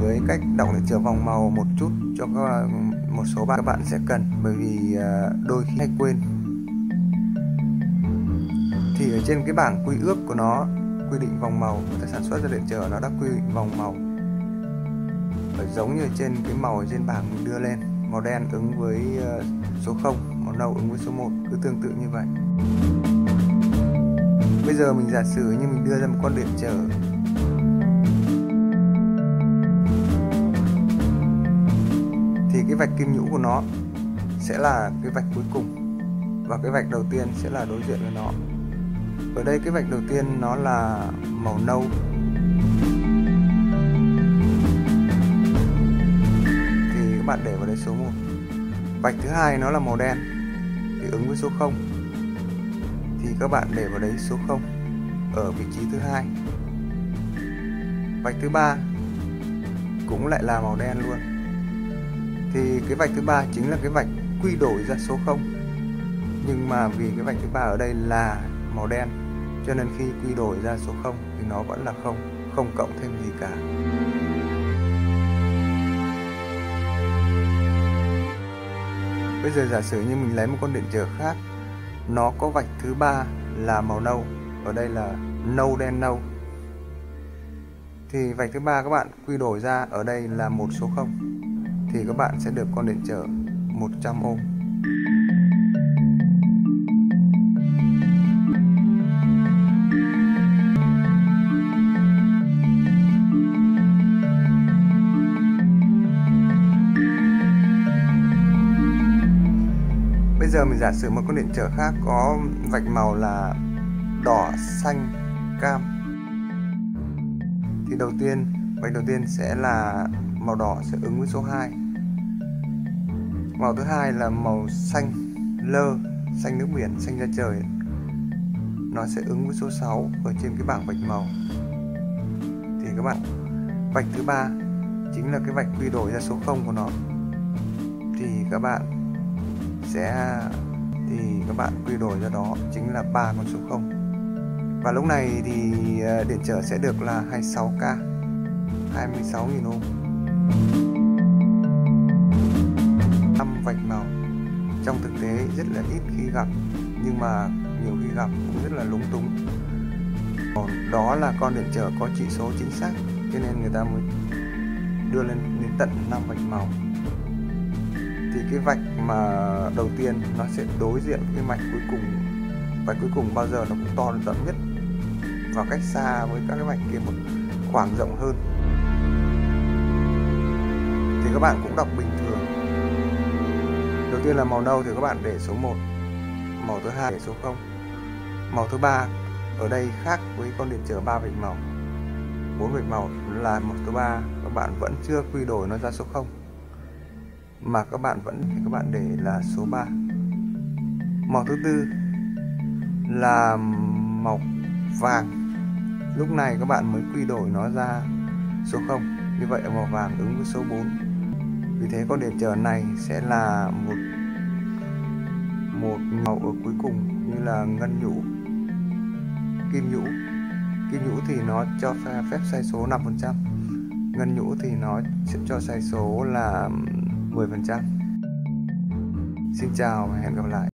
với cách đọc điện trở vòng màu một chút cho các một số bạn, các bạn sẽ cần, bởi vì à, đôi khi hay quên. Thì ở trên cái bảng quy ước của nó, quy định vòng màu của sản xuất ra điện trở nó đã quy định vòng màu. Ở giống như trên cái màu ở trên bảng mình đưa lên, màu đen ứng với à, số 0 màu nâu ứng với số 1 cứ tương tự như vậy. Bây giờ mình giả sử như mình đưa ra một con điện trở cái vạch kim nhũ của nó sẽ là cái vạch cuối cùng và cái vạch đầu tiên sẽ là đối diện với nó. Ở đây cái vạch đầu tiên nó là màu nâu. Thì các bạn để vào đây số 1 vạch thứ hai nó là màu đen, thì ứng với số 0 thì các bạn để vào đấy số 0 ở vị trí thứ hai. Vạch thứ ba cũng lại là màu đen luôn thì cái vạch thứ ba chính là cái vạch quy đổi ra số 0 nhưng mà vì cái vạch thứ ba ở đây là màu đen, cho nên khi quy đổi ra số 0 thì nó vẫn là 0 không cộng thêm gì cả. Bây giờ giả sử như mình lấy một con điện trở khác, nó có vạch thứ ba là màu nâu, ở đây là nâu đen nâu. Thì vạch thứ ba các bạn quy đổi ra ở đây là một số 0 thì các bạn sẽ được con điện trở 100 ohm. Bây giờ mình giả sử một con điện trở khác có vạch màu là đỏ, xanh, cam. Thì đầu tiên, vạch đầu tiên sẽ là màu đỏ sẽ ứng với số 2 Màu thứ hai là màu xanh lơ, xanh nước biển, xanh da trời. Nó sẽ ứng với số 6 ở trên cái bảng vạch màu. Thì các bạn, vạch thứ ba chính là cái vạch quy đổi ra số 0 của nó. Thì các bạn sẽ thì các bạn quy đổi ra đó chính là ba con số 0 và lúc này thì ờ, điện trở sẽ được là 26k 26.000 ohm. Rất là ít khi gặp, nhưng mà nhiều khi gặp cũng rất là lúng túng. Còn đó là con điện trở có chỉ số chính xác, cho nên người ta mới đưa lên đến tận 5 vạch màu thì cái vạch mà đầu tiên nó sẽ đối diện với cái mạch cuối cùng, vạch cuối cùng bao giờ nó cũng to đến tận nhất, và cách xa với các cái vạch kia một khoảng rộng hơn. Thì các bạn cũng đọc bình thường đầu tiên là màu nâu thì các bạn để số 1 màu thứ hai để số 0 màu thứ ba, ở đây khác với con điện trở 3 vạch màu. 4 vạch màu là màu thứ ba, các bạn vẫn chưa quy đổi nó ra số 0 mà các bạn vẫn thì các bạn để là số 3 màu thứ tư là màu vàng. Lúc này các bạn mới quy đổi nó ra số 0 như vậy màu vàng ứng với số 4 vì thế con điện trở này sẽ là một một màu ở cuối cùng như là ngân nhũ, kim nhũ kim nhũ thì nó cho phép sai số 5% ngân nhũ thì nó sẽ cho sai số là 10%. Xin chào và hẹn gặp lại.